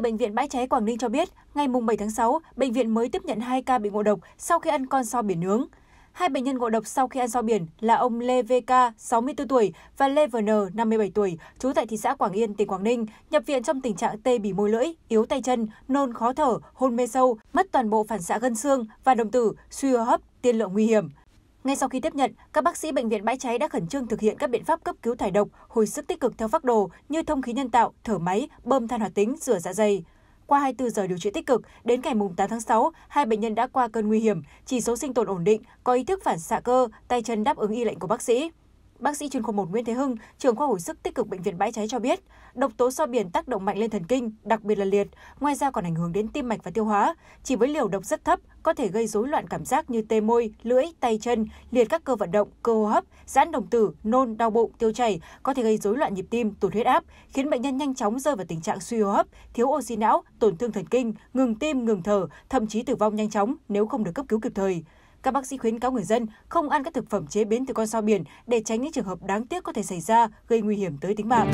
từ Bệnh viện Bãi Cháy Quảng Ninh cho biết, ngày 7 tháng 6, bệnh viện mới tiếp nhận 2 ca bị ngộ độc sau khi ăn con so biển nướng. Hai bệnh nhân ngộ độc sau khi ăn so biển là ông Lê VK, 64 tuổi và Lê VN, 57 tuổi, trú tại thị xã Quảng Yên, tỉnh Quảng Ninh, nhập viện trong tình trạng tê bì môi lưỡi, yếu tay chân, nôn khó thở, hôn mê sâu, mất toàn bộ phản xạ gân xương và đồng tử, suy hô hấp, tiên lượng nguy hiểm. Ngay sau khi tiếp nhận, các bác sĩ bệnh viện bãi cháy đã khẩn trương thực hiện các biện pháp cấp cứu thải độc, hồi sức tích cực theo phác đồ như thông khí nhân tạo, thở máy, bơm than hoạt tính, rửa dạ dày. Qua 24 giờ điều trị tích cực, đến ngày 8 tháng 6, hai bệnh nhân đã qua cơn nguy hiểm, chỉ số sinh tồn ổn định, có ý thức phản xạ cơ, tay chân đáp ứng y lệnh của bác sĩ. Bác sĩ chuyên khoa 1 Nguyễn Thế Hưng, trưởng khoa hồi sức tích cực bệnh viện Bãi Cháy cho biết, độc tố so biển tác động mạnh lên thần kinh, đặc biệt là liệt, ngoài ra còn ảnh hưởng đến tim mạch và tiêu hóa. Chỉ với liều độc rất thấp, có thể gây rối loạn cảm giác như tê môi, lưỡi, tay chân, liệt các cơ vận động, cơ hô hấp, giãn đồng tử, nôn, đau bụng, tiêu chảy, có thể gây rối loạn nhịp tim, tụt huyết áp, khiến bệnh nhân nhanh chóng rơi vào tình trạng suy hô hấp, thiếu oxy não, tổn thương thần kinh, ngừng tim, ngừng thở, thậm chí tử vong nhanh chóng nếu không được cấp cứu kịp thời. Các bác sĩ khuyến cáo người dân không ăn các thực phẩm chế biến từ con sao biển để tránh những trường hợp đáng tiếc có thể xảy ra, gây nguy hiểm tới tính mạng.